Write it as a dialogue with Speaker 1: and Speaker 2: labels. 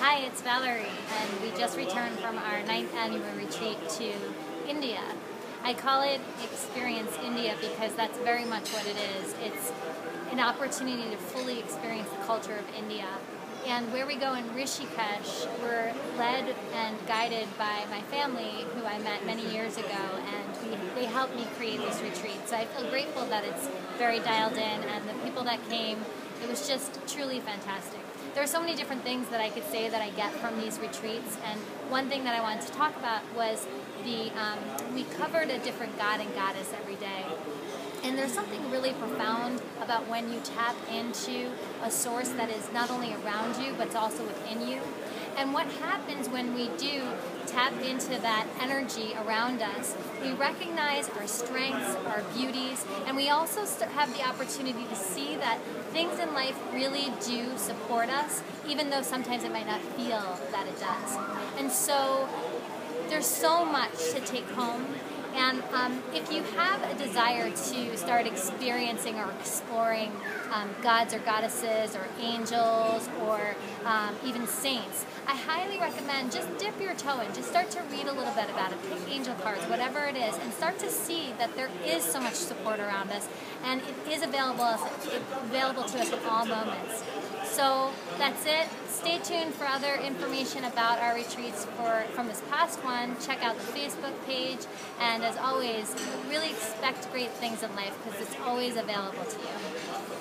Speaker 1: Hi, it's Valerie, and we just returned from our ninth annual retreat to India. I call it Experience India because that's very much what it is. It's an opportunity to fully experience the culture of India. And where we go in Rishikesh, we're led and guided by my family, who I met many years ago, and we, they helped me create this retreat. So I feel grateful that it's very dialed in, and the people that came, it was just truly fantastic. There are so many different things that I could say that I get from these retreats, and one thing that I wanted to talk about was the um, we covered a different god and goddess every day. And there's something really profound about when you tap into a source that is not only around you, but it's also within you. And what happens when we do tap into that energy around us, we recognize our strengths, our beauties, and we also have the opportunity to see that things in life really do support us, even though sometimes it might not feel that it does. And so there's so much to take home and um, if you have a desire to start experiencing or exploring um, gods or goddesses or angels or um, even saints, I highly recommend just dip your toe in. Just start to read a little bit about it, pick angel cards, whatever it is, and start to see that there is so much support around us, and it is available available to us at all moments. So that's it. Stay tuned for other information about our retreats for from this past one. Check out the Facebook page, and as always, really expect great things in life because it's always available to you.